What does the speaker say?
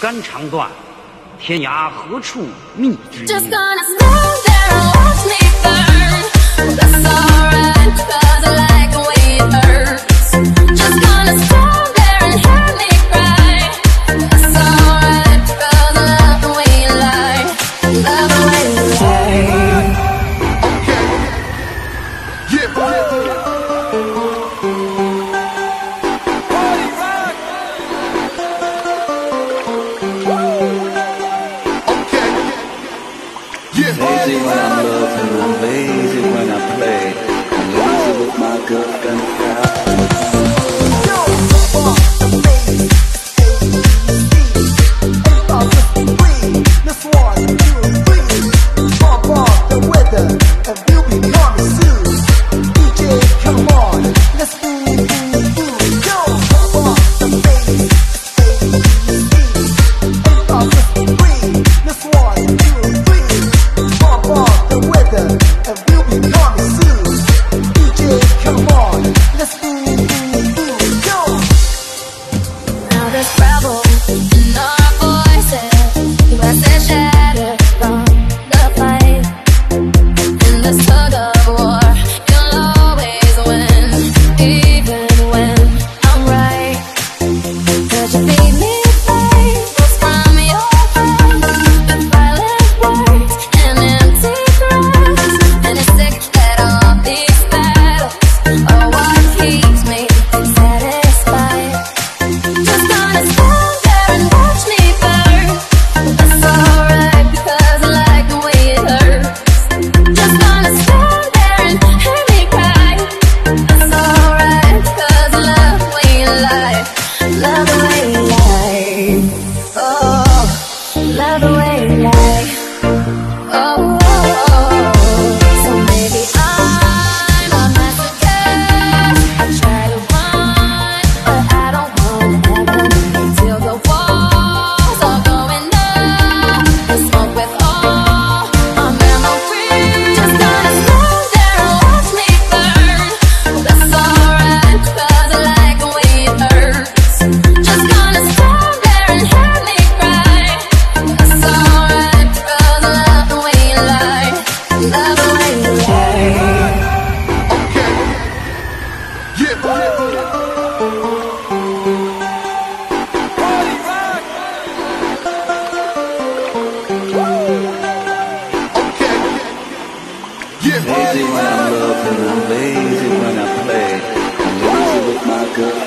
肝肠断天涯何处觅知？音 Yeah. Lazy when I love and I'm lazy when I play. I'm lazy with my girlfriend. baby. Lazy when I love and I'm lazy when I play. I'm lazy with my girl.